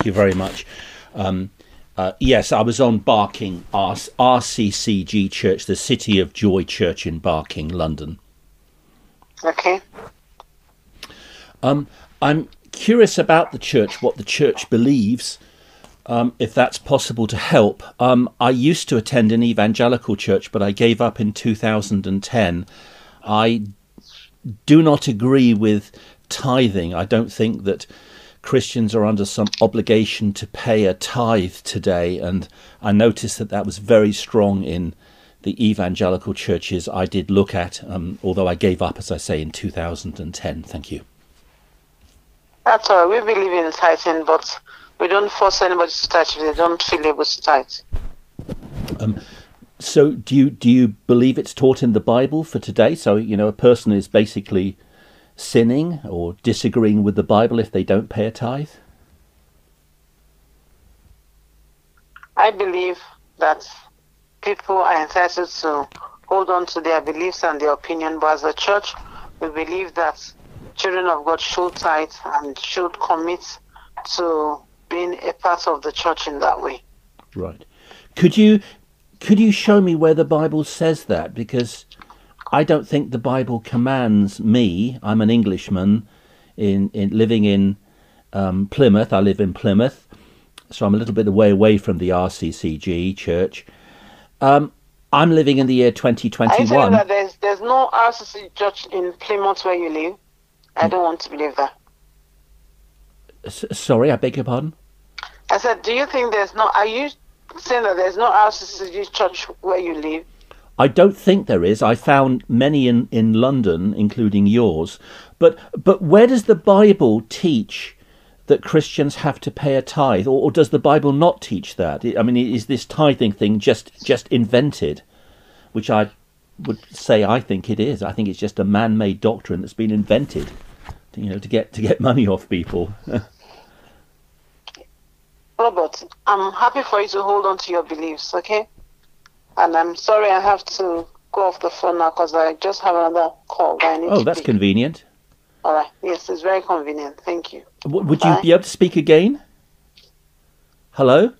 Thank you very much. Um, uh, yes, I was on Barking R- RCCG Church, the City of Joy Church in Barking, London. Okay. Um, I'm curious about the church, what the church believes, um, if that's possible to help. Um, I used to attend an evangelical church, but I gave up in 2010. I do not agree with tithing. I don't think that Christians are under some obligation to pay a tithe today, and I noticed that that was very strong in the evangelical churches I did look at, um, although I gave up, as I say, in 2010. Thank you. That's all. We believe in tithing, but we don't force anybody to tithe if they don't feel able to tithe. Um, so, do you do you believe it's taught in the Bible for today? So, you know, a person is basically sinning or disagreeing with the Bible if they don't pay a tithe? I believe that people are entitled to hold on to their beliefs and their opinion, but as a church, we believe that children of God should tithe and should commit to being a part of the church in that way. Right. Could you could you show me where the Bible says that? Because I don't think the Bible commands me. I'm an Englishman, in, in living in um, Plymouth. I live in Plymouth, so I'm a little bit away away from the RCCG church. Um, I'm living in the year 2021. Are you that there's there's no RCC church in Plymouth where you live? I don't want to believe that. S- sorry, I beg your pardon. I said, do you think there's no? Are you saying that there's no RCCG church where you live? I don't think there is. I found many in, in London, including yours. But but where does the Bible teach that Christians have to pay a tithe, or, or does the Bible not teach that? I mean, is this tithing thing just just invented? Which I would say I think it is. I think it's just a man-made doctrine that's been invented, to, you know, to get to get money off people. Robert, I'm happy for you to hold on to your beliefs, okay? And I'm sorry I have to go off the phone now because I just have another call. That I need oh, that's convenient. All right. Yes, it's very convenient. Thank you. W- would Bye. you be able to speak again? Hello?